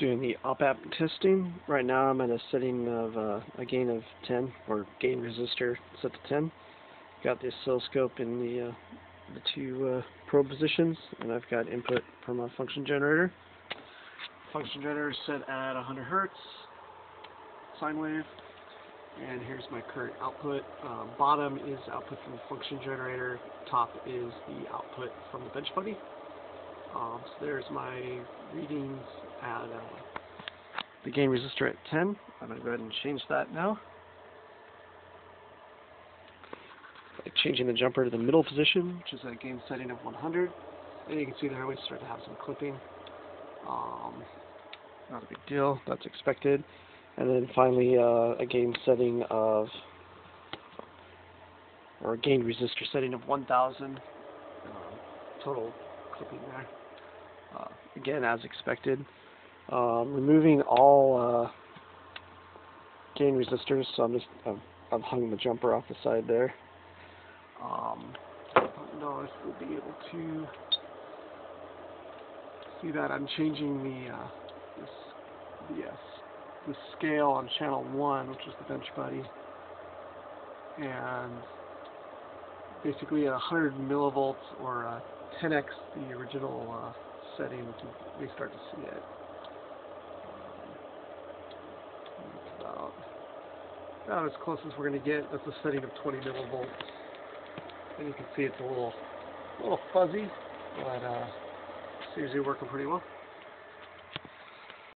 doing the op-amp testing. Right now I'm at a setting of uh, a gain of 10, or gain resistor set to 10. Got the oscilloscope in the, uh, the two uh, probe positions, and I've got input from a function generator. Function generator set at 100 hertz, sine wave, and here's my current output. Uh, bottom is output from the function generator, top is the output from the BenchBuddEE. Um, so there's my readings at uh, the gain resistor at 10. I'm going to go ahead and change that now. Like changing the jumper to the middle position, which is a gain setting of 100. And you can see there we start to have some clipping. Um, not a big deal, that's expected. And then finally uh, a gain setting of, or a gain resistor setting of 1000. Uh, total there. Uh, again, as expected. Um, removing all uh, gain resistors, so I'm just I've, I've, hung the jumper off the side there. Um, I don't know if we'll be able to see that I'm changing the uh, this, yes the scale on channel one, which is the bench buddy, and basically a 100 millivolts or 10x the original uh, setting, we start to see it. About, about as close as we're going to get. That's a setting of 20 millivolts. And you can see it's a little, a little fuzzy, but uh, seems to be working pretty well.